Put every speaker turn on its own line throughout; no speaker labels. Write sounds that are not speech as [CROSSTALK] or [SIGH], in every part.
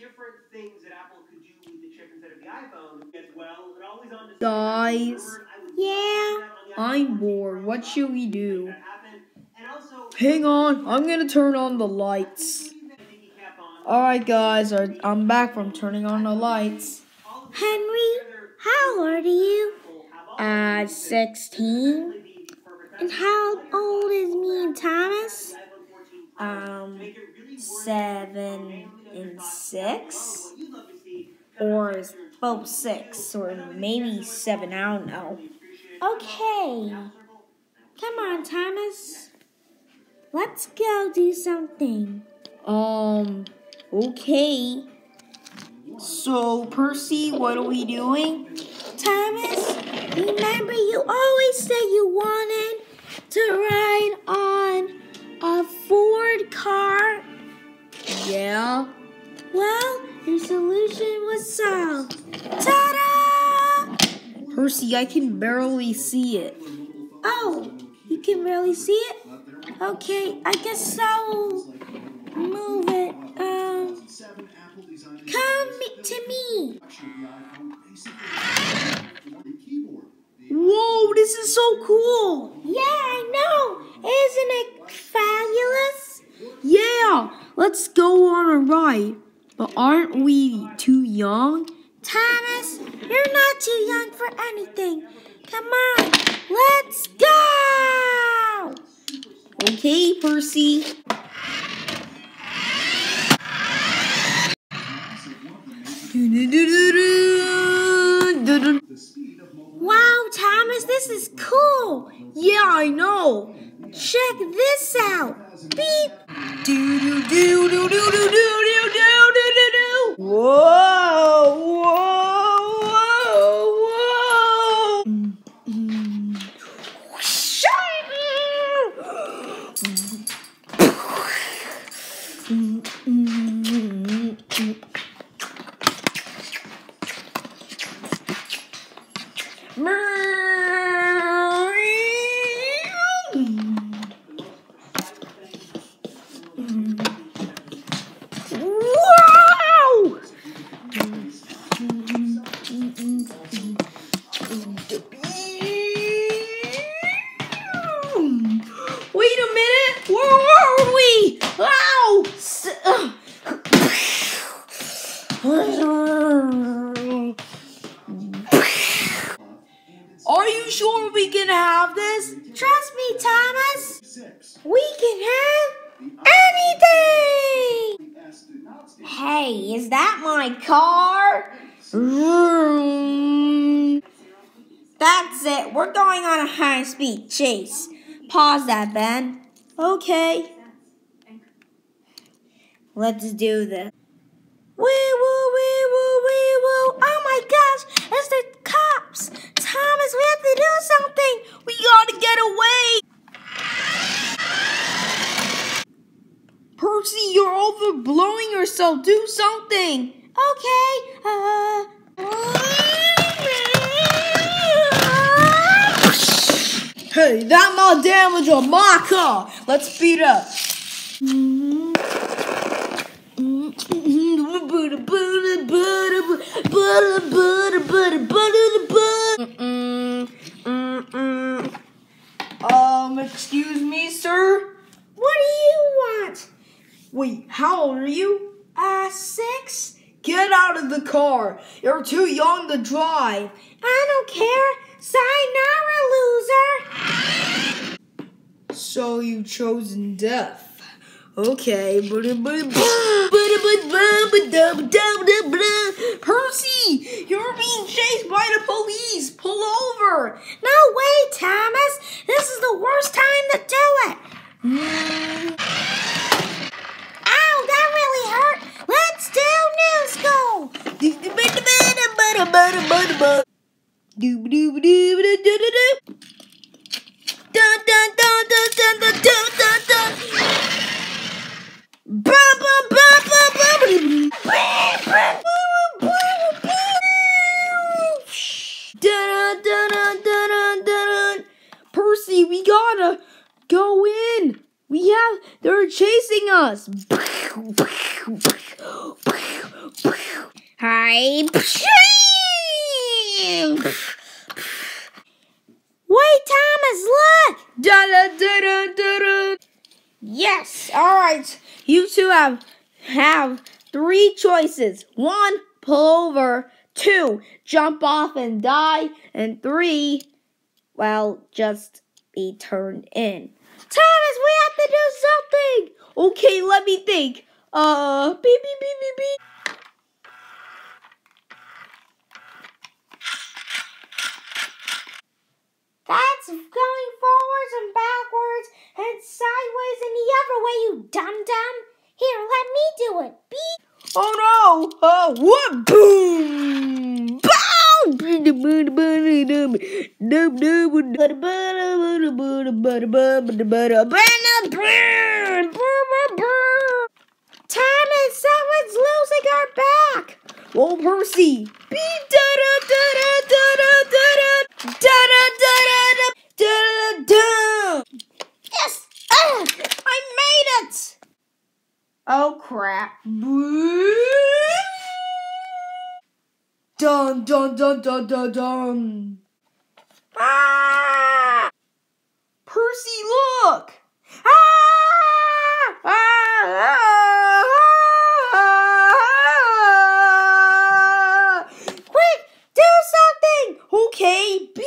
different things that Apple could do with the chip instead of the iPhone as well. And always on display.
Guys,
Yeah.
love that on the
I'm bored. What should we do?
That happen. And also,
Hang on, I'm gonna turn on the lights. Alright, guys, I- I'm back from turning on the lights.
Henry, how old are you? Uh, 16. And how old is me and Thomas?
Um, seven and six? Or is both six, or maybe seven, I don't know.
Okay. Come on, Thomas. Let's go do something.
Um, okay. So, Percy, what are we doing?
Thomas, remember you always said you wanted to ride on a Ford car?
Yeah?
Well, your solution was solved. Ta-da!
Percy, I can barely see it.
Oh, you can barely see it? Okay, I guess I'll move it. Um, come to me.
Whoa, this is so cool!
Yeah, I know. Isn't it fabulous?
Yeah, let's go on a ride. But aren't we too young?
Thomas, you're not too young for anything. Come on, let's go!
Okay, Percy.
Wow, Thomas, this is cool.
Yeah, I know.
Check this out. Beep.
Do do do do do do do do do do do. Whoa, whoa, whoa, whoa. Wow! Is that my car? That's it. We're going on a high speed chase. Pause that, Ben. Okay. Let's do this.
Wee woo, wee woo, wee woo. Oh my gosh, it's the cops. Thomas, we have to do something.
We gotta get away! Percy, you're yourself. Do something.
Okay. Uh.
Hey, that might damage on my car. Let's speed up. Um, excuse me, sir.
What do you want?
Wait, how old are you?
Uh, six?
Get out of the car. You're too young to drive.
I don't care. Sayonara, loser.
So you chosen death. Okay. Percy, you're being chased by the police. Pull over.
No way, Thomas. This is the worst time to do it.
Dun, dun, dun, dun, dun, dun, dun, dun, dun. Ba, ba, ba, ba, ba, dun, dun, dun, dun, dun. Percy, we gotta go in. We have, they're chasing us. Hi. [LAUGHS] Wait, Thomas, look!
Da da da da da da.
Yes. All right. You two have have three choices. One, pull over. Two, jump off and die. And three, well, just be turned in. Thomas, we have to do something.
Okay, let me think. Uh, beep beep beep beep beep.
That's going forwards and backwards and sideways and the other way, you dum dum. Here, let me do it. Beep.
Oh no! Uh, what? Boom!
Thomas, someone's losing our back.
Oh, Percy! Beep da da da da da da da da da da da da da!
I made it! Oh crap.
Dun dun dun dun dun dun.
Ah!
Percy, look!
Ah! Ah! Ah! Quick, do something!
Okay, beep.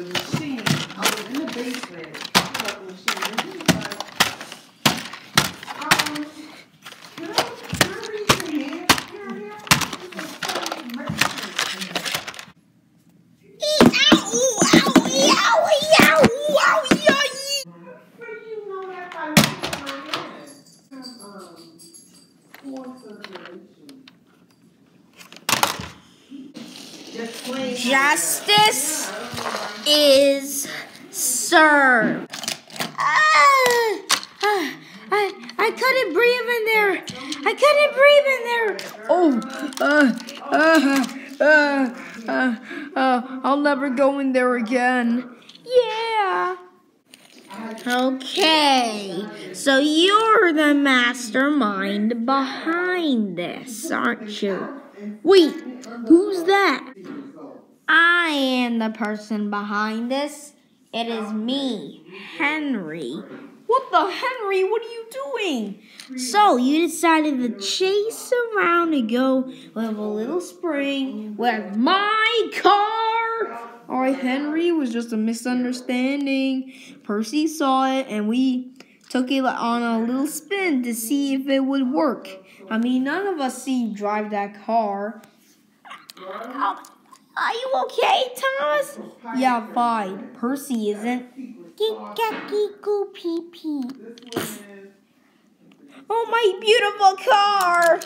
The machine, I was in the basement, picking up the machine, and he was like, um, can I, can I read your hand? Here, here. He was so merciless. Where do you know that by looking at my hand? Um, form circulation. Just plain.
Justice is served. Ah, ah, I, I couldn't breathe in there. I couldn't breathe in there.
Oh, uh, uh, uh, uh, uh, I'll never go in there again.
Yeah. Okay, so you're the mastermind behind this, aren't you? Wait, who's that? I am the person behind this. It is me, Henry.
What the Henry? What are you doing?
So you decided to chase around and go with a little spring with my car.
All right, Henry it was just a misunderstanding. Percy saw it, and we took it on a little spin to see if it would work. I mean, none of us see you drive that car.
Are you okay, Thomas?
Yeah, fine. Percy isn't.
Geekoo pee pee.
Oh, my beautiful car!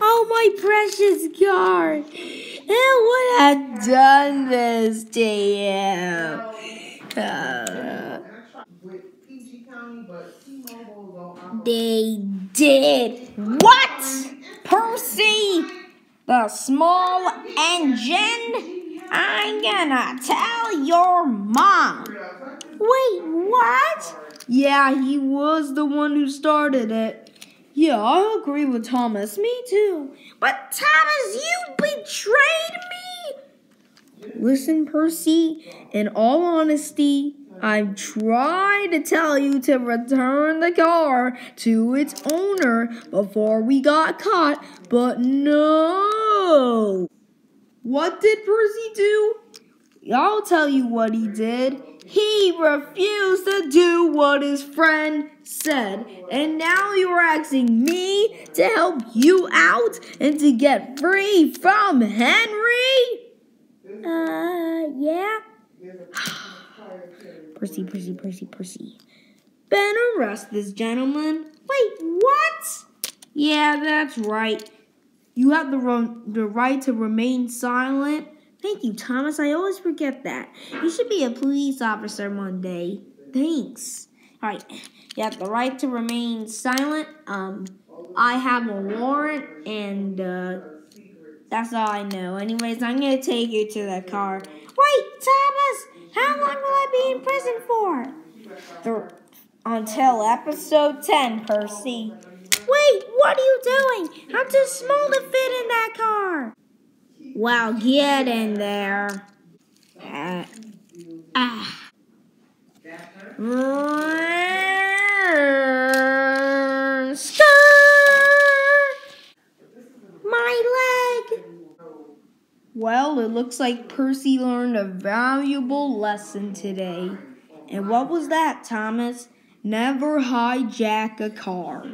Oh, my precious car. Who would have done this to you? Uh, they did. What? Percy? The small engine? I'm gonna tell your mom. Wait, what? Yeah, he was the one who started it. Yeah, I agree with Thomas. Me too.
But Thomas, you betrayed me!
Listen, Percy, in all honesty, I've tried to tell you to return the car to its owner before we got caught, but no! What did Percy do? I'll tell you what he did. He refused to do what his friend said, and now you're asking me to help you out and to get free from Henry?
Uh, yeah?
Percy, Percy, Percy, Percy. Ben, arrest this gentleman. Wait, what? Yeah, that's right. You have the, the right to remain silent. Thank you, Thomas. I always forget that. You should be a police officer one day. Thanks. All right. You have the right to remain silent. Um, I have a warrant, and uh, that's all I know. Anyways, I'm gonna take you to the car.
Wait, Thomas! How long will I be in prison for?
The, until episode ten, Percy.
Wait, what are you doing? I'm too small to fit in that car.
Well, get in there. Uh, ah.
My leg!
Well, it looks like Percy learned a valuable lesson today. And what was that, Thomas? Never hijack a car.